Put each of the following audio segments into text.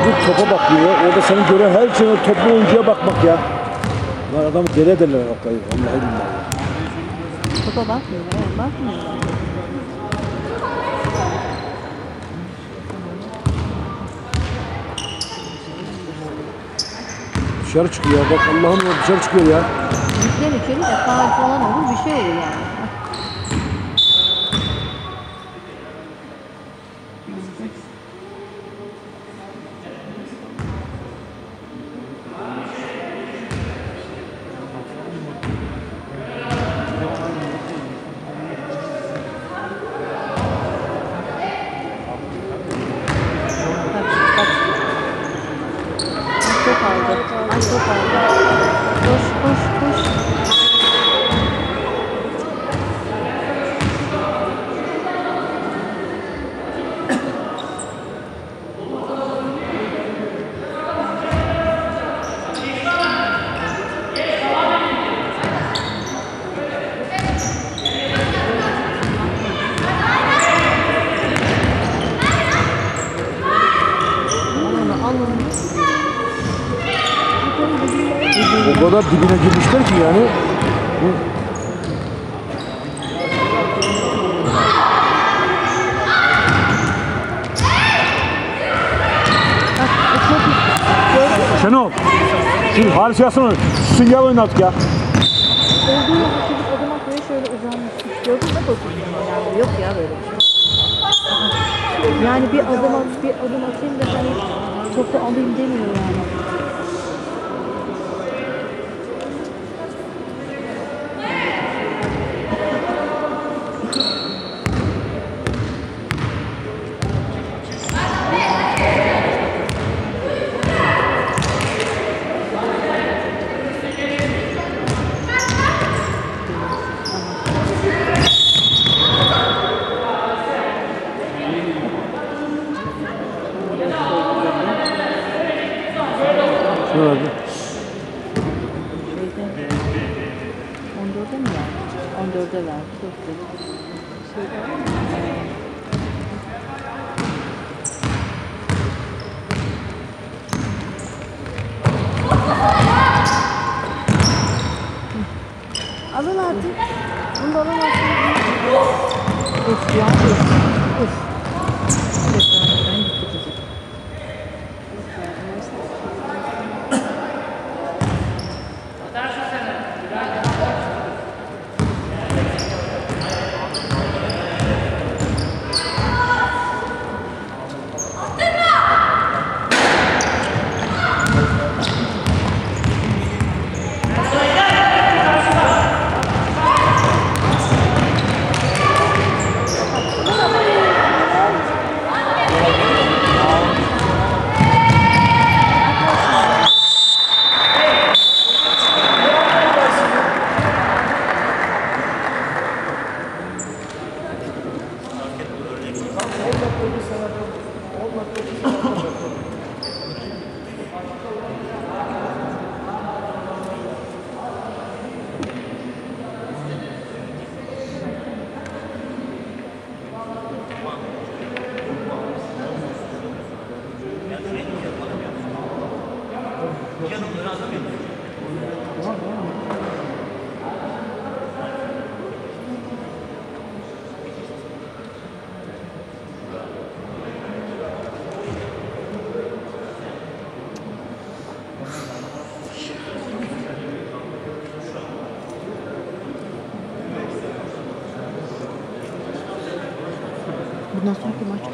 topa bakıyor. Orada seni gören her şey toplu oyuncuya bakmak ya. Lan adam deli ederler hakikaten. Vallahi billahi. Topa bakmıyorlar. Evet, bakmıyorlar. Dışarı çıkıyor. Bak Allah'ım ya dışarı çıkıyor ya. Yüklen içeri de faal falan olur bir şey olur yani. O kadar dibine girmişler ki yani. Şenol. Şimdi Halis Yasin'i sünger oynattık ya. Olduğu çocuk adım atmaya şöyle uzanmış. Gördün mü pozisyonu yani? Yok ya böyle bir şey. Yani bir adım at, bir adım atayım da hani alsof er al die dingen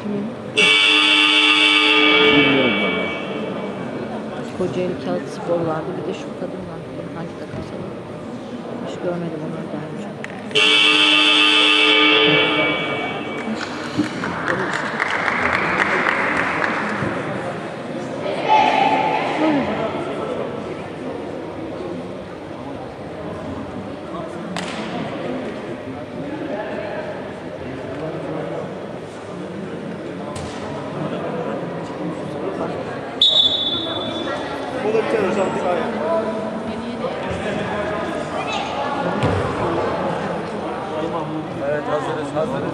Bilmiyorum valla. Kocaeli Kağıt Spor vardı. Bir de şu kadın var. Hangi takımsa var? Hiç görmedim onları daha önce. Evet hazırız hazırız.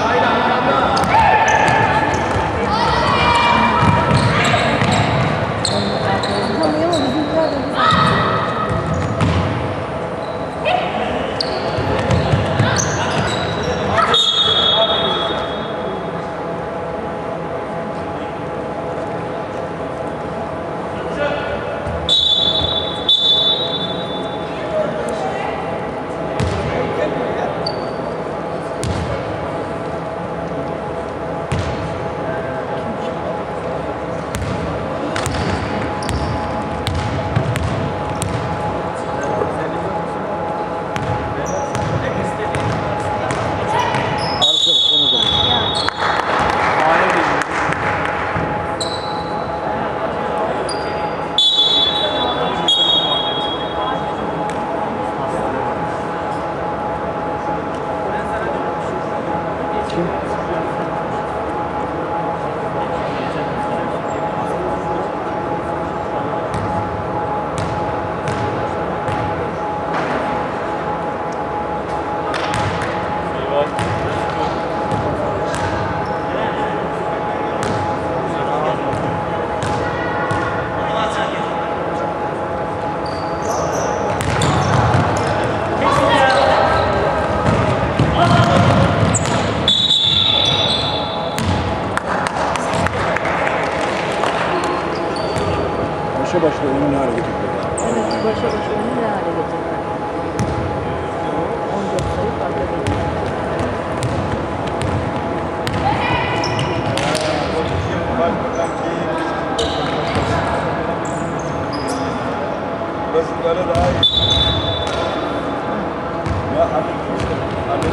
Yukarı daha iyi. Ya hadi. Hadi.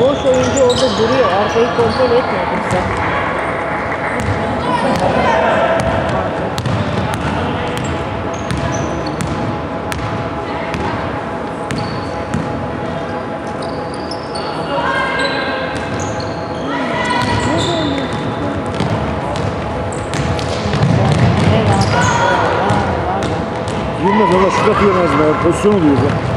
Boş oyuncu orada duruyor. Arkayı kontrol etmiyor kimse. Valla şu kapıyı en azından pozisyon oluyor.